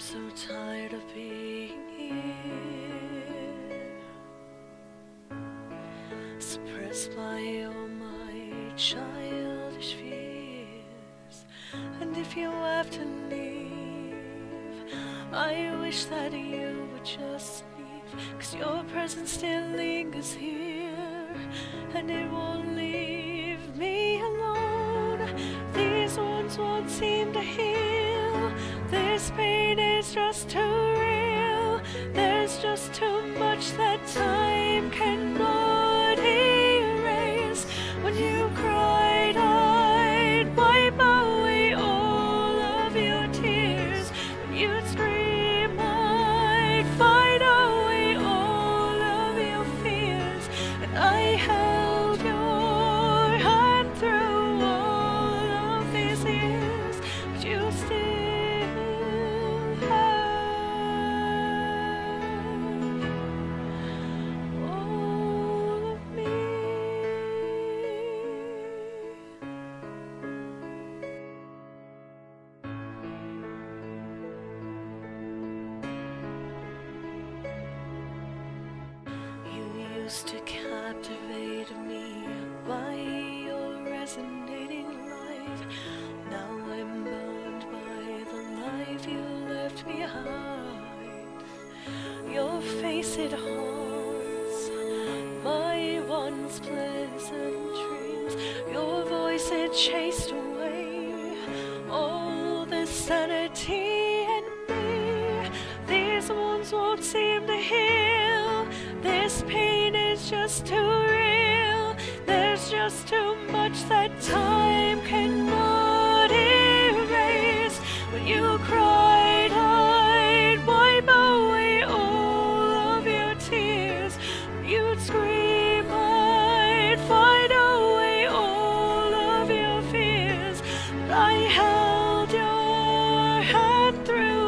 so tired of being here, suppressed by all my childish fears. And if you have to leave, I wish that you would just leave, cause your presence still lingers here, and it won't leave me alone. These wounds won't seem to heal. Just too used to captivate me by your resonating light. Now I'm bound by the life you left behind. Your face it haunts my once pleasant dreams. Your voice it chased away all the sanity in me. These wounds won't seem too real. There's just too much that time cannot erase. When you cried, I'd wipe away all of your tears. When you'd scream, I'd fight away all of your fears. But I held your hand through.